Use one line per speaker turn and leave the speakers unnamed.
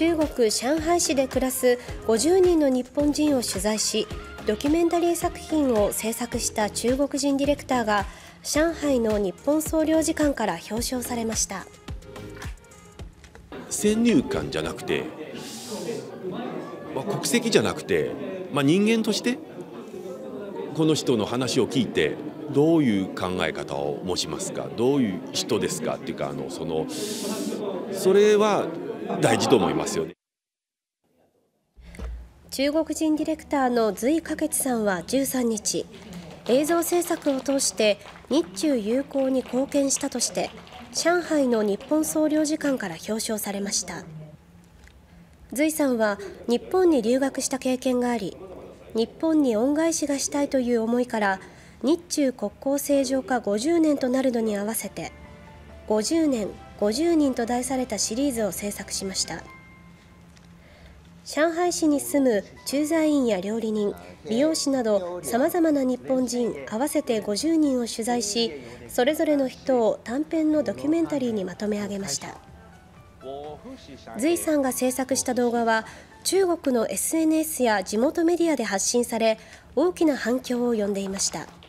中国上海市で暮らす50人の日本人を取材しドキュメンタリー作品を制作した中国人ディレクターが上海の日本総領事館から表彰されました。
先入観じゃなくて、まあ、国籍じゃなくて、まあ、人間としてこの人の話を聞いてどういう考え方を持ちますかどういう人ですかっていうかあのそのそれは大事と思いますよね。
中国人ディレクターの隋華傑さんは13日映像制作を通して日中友好に貢献したとして上海の日本総領事館から表彰されました隋さんは日本に留学した経験があり日本に恩返しがしたいという思いから日中国交正常化50年となるのに合わせて50年50人と題されたシリーズを制作しました上海市に住む駐在員や料理人美容師などさまざまな日本人合わせて50人を取材しそれぞれの人を短編のドキュメンタリーにまとめ上げました隋さんが制作した動画は中国の SNS や地元メディアで発信され大きな反響を呼んでいました。